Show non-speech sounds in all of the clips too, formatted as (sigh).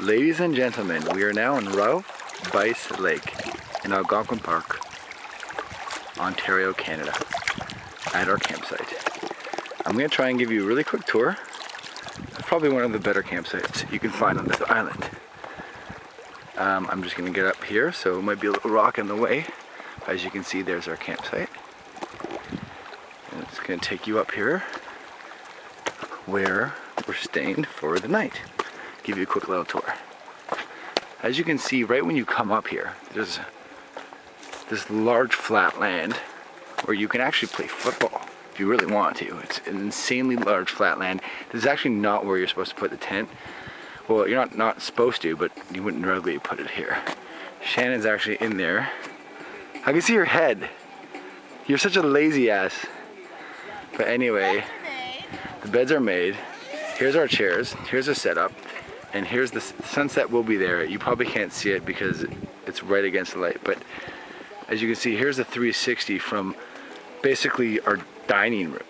Ladies and gentlemen, we are now in Ralph Bice Lake in Algonquin Park, Ontario, Canada, at our campsite. I'm going to try and give you a really quick tour. It's probably one of the better campsites you can find on this island. Um, I'm just going to get up here, so it might be a little rock in the way. As you can see, there's our campsite. And it's going to take you up here where we're staying for the night give you a quick little tour. As you can see, right when you come up here, there's this large flat land where you can actually play football if you really want to. It's an insanely large flat land. This is actually not where you're supposed to put the tent. Well, you're not, not supposed to, but you wouldn't regularly put it here. Shannon's actually in there. I can see your head. You're such a lazy ass. But anyway, the beds are made. Here's our chairs. Here's a setup and here's the sunset will be there. You probably can't see it because it's right against the light but as you can see here's the 360 from basically our dining room.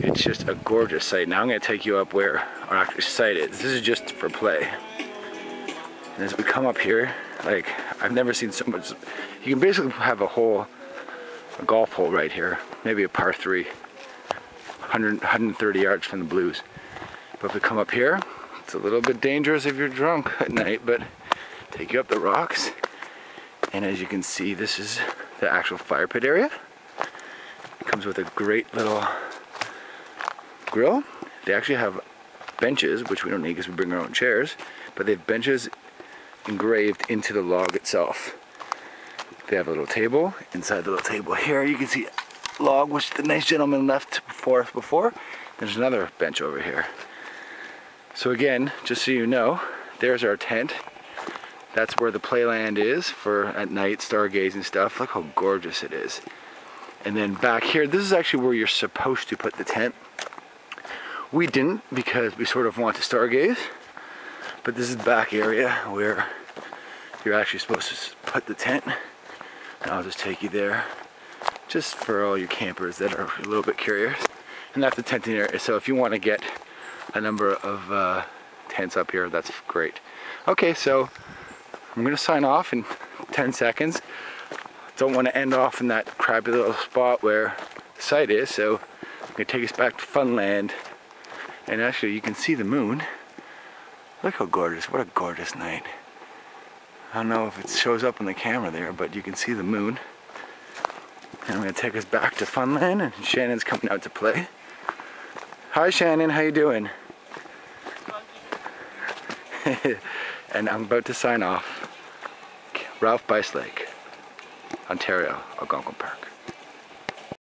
It's just a gorgeous sight. now I'm going to take you up where our actual site is. This is just for play. And as we come up here like I've never seen so much you can basically have a hole a golf hole right here maybe a par 3 100, 130 yards from the blues. But if we come up here it's a little bit dangerous if you're drunk (laughs) at night, but take you up the rocks. And as you can see, this is the actual fire pit area. It comes with a great little grill. They actually have benches, which we don't need because we bring our own chairs, but they have benches engraved into the log itself. They have a little table. Inside the little table here, you can see log, which the nice gentleman left for us before. There's another bench over here. So again, just so you know, there's our tent. That's where the playland is for at night stargazing stuff. Look how gorgeous it is. And then back here, this is actually where you're supposed to put the tent. We didn't because we sort of want to stargaze. But this is the back area where you're actually supposed to put the tent. And I'll just take you there just for all you campers that are a little bit curious. And that's the tenting area. So if you want to get a number of uh, tents up here. That's great. Okay, so I'm gonna sign off in 10 seconds. Don't want to end off in that crappy little spot where the site is, so I'm gonna take us back to Funland. And actually, you can see the moon. Look how gorgeous, what a gorgeous night. I don't know if it shows up on the camera there, but you can see the moon. And I'm gonna take us back to Funland, and Shannon's coming out to play. Hi Shannon, how you doing? (laughs) and I'm about to sign off. Ralph Bice Lake, Ontario, Algonquin Park.